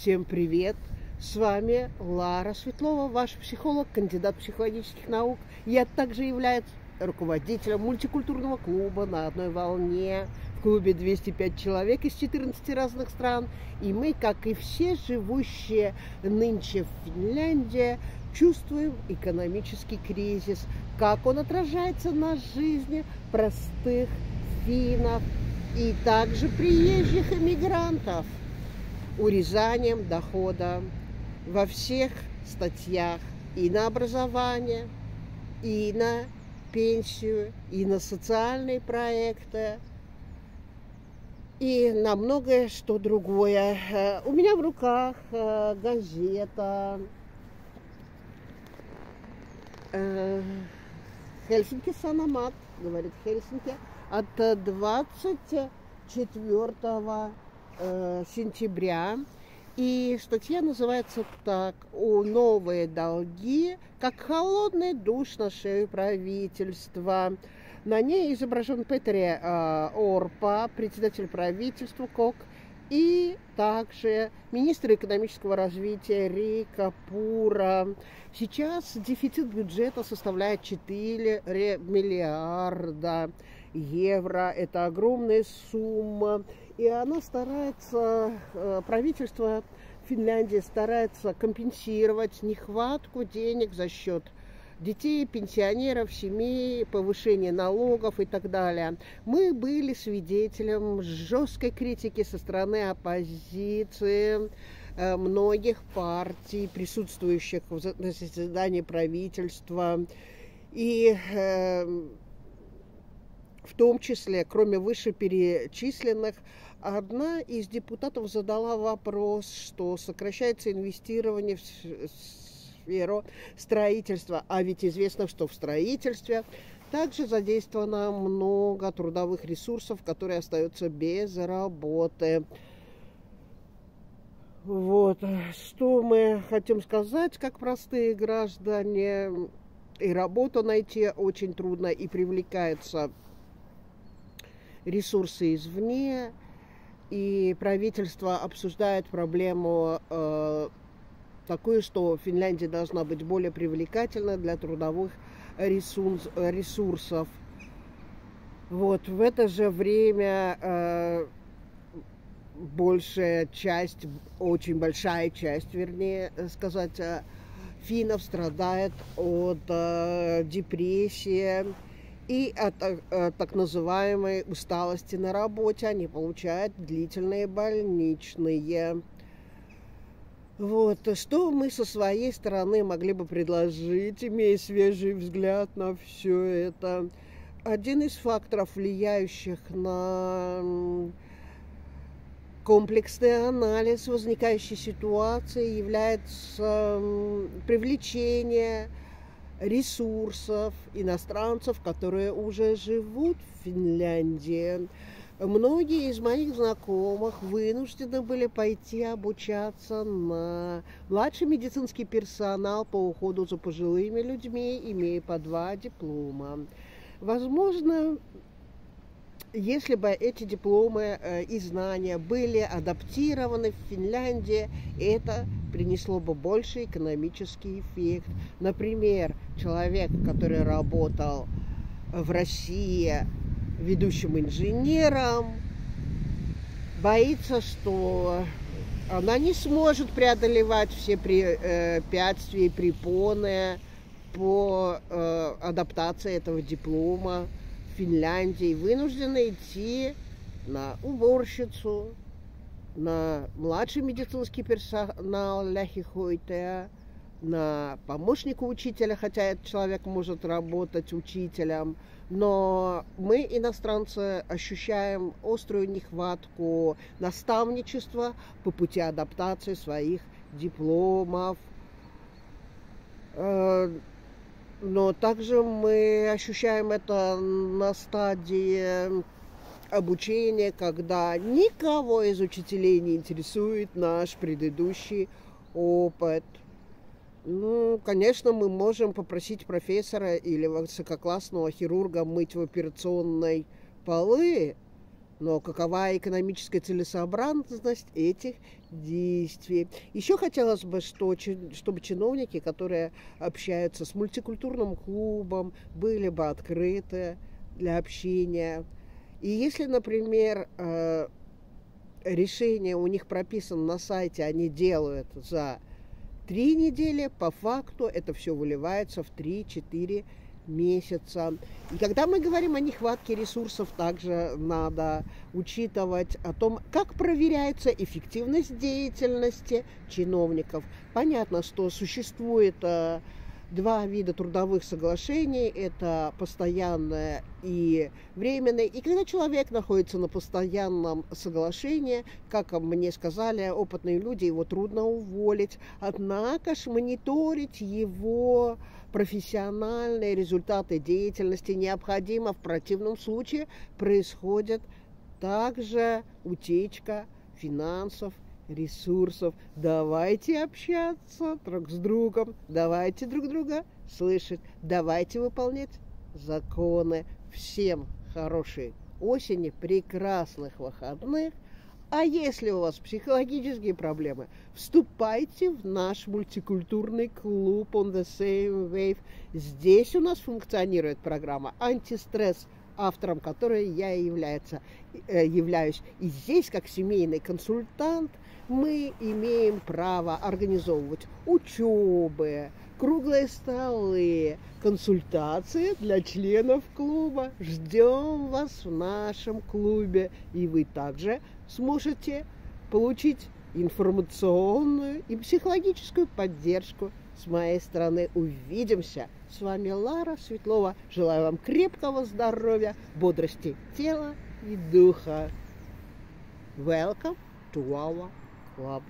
Всем привет! С вами Лара Светлова, ваш психолог, кандидат психологических наук. Я также являюсь руководителем мультикультурного клуба «На одной волне». В клубе 205 человек из 14 разных стран. И мы, как и все живущие нынче в Финляндии, чувствуем экономический кризис. Как он отражается на жизни простых финнов и также приезжих иммигрантов – урезанием дохода во всех статьях и на образование, и на пенсию, и на социальные проекты, и на многое что другое. Э, у меня в руках э, газета э, Хельсинки Санамат, говорит Хельсинки, от 24 Э, сентября. И статья называется так «О новые долги, как холодный душ на шею правительства». На ней изображен Петре э, Орпа, председатель правительства КОК, и также министр экономического развития Рика Пура. Сейчас дефицит бюджета составляет 4 миллиарда евро. Это огромная сумма. И она старается, э, правительство Финляндии старается компенсировать нехватку денег за счет детей, пенсионеров, семей, повышения налогов и так далее. Мы были свидетелем жесткой критики со стороны оппозиции э, многих партий, присутствующих на заседании правительства. И э, в том числе, кроме вышеперечисленных, Одна из депутатов задала вопрос, что сокращается инвестирование в сферу строительства, а ведь известно, что в строительстве также задействовано много трудовых ресурсов, которые остаются без работы. Вот, что мы хотим сказать, как простые граждане, и работу найти очень трудно, и привлекаются ресурсы извне, и правительство обсуждает проблему э, такую, что Финляндия должна быть более привлекательна для трудовых ресурс, ресурсов. Вот в это же время э, большая часть, очень большая часть, вернее сказать, э, финнов страдает от э, депрессии, и от, от э, так называемой усталости на работе они получают длительные больничные. Вот, что мы со своей стороны могли бы предложить, имея свежий взгляд на все это? Один из факторов, влияющих на комплексный анализ возникающей ситуации, является привлечение ресурсов иностранцев, которые уже живут в Финляндии. Многие из моих знакомых вынуждены были пойти обучаться на младший медицинский персонал по уходу за пожилыми людьми, имея по два диплома. Возможно, если бы эти дипломы э, и знания были адаптированы в Финляндии, это принесло бы больший экономический эффект. Например, человек, который работал в России ведущим инженером, боится, что она не сможет преодолевать все препятствия и препоны по э, адаптации этого диплома Финляндии вынуждены идти на уборщицу, на младший медицинский персонал ляхихойтея, на помощника учителя, хотя этот человек может работать учителем, но мы, иностранцы, ощущаем острую нехватку наставничества по пути адаптации своих дипломов. Но также мы ощущаем это на стадии обучения, когда никого из учителей не интересует наш предыдущий опыт. Ну, конечно, мы можем попросить профессора или высококлассного хирурга мыть в операционной полы, Но какова экономическая целесообразность этих действий? Еще хотелось бы, что, чтобы чиновники, которые общаются с мультикультурным клубом, были бы открыты для общения. И если, например, э, решение у них прописано на сайте, они делают за три недели, по факту это все выливается в 3-4 месяца. И когда мы говорим о нехватке ресурсов, также надо учитывать о том, как проверяется эффективность деятельности чиновников. Понятно, что существует э, два вида трудовых соглашений. Это постоянное и временное. И когда человек находится на постоянном соглашении, как мне сказали опытные люди, его трудно уволить. Однако ж мониторить его профессиональные результаты деятельности необходимо. В противном случае происходит также утечка финансов ресурсов. Давайте общаться друг с другом, давайте друг друга слышать, давайте выполнять законы. Всем хорошей осени, прекрасных выходных. А если у вас психологические проблемы, вступайте в наш мультикультурный клуб On the Same Wave. Здесь у нас функционирует программа «Антистресс», автором которой я является, э, являюсь. И здесь, как семейный консультант – мы имеем право организовывать учебы, круглые столы, консультации для членов клуба. Ждем вас в нашем клубе. И вы также сможете получить информационную и психологическую поддержку с моей стороны. Увидимся. С вами Лара Светлова. Желаю вам крепкого здоровья, бодрости тела и духа. Welcome to our club